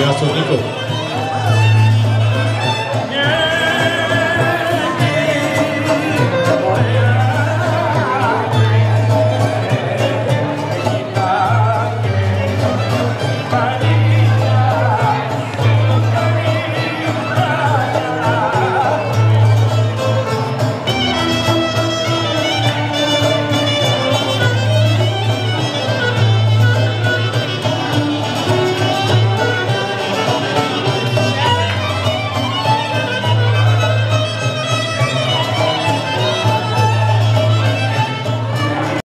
Gracias, Nico.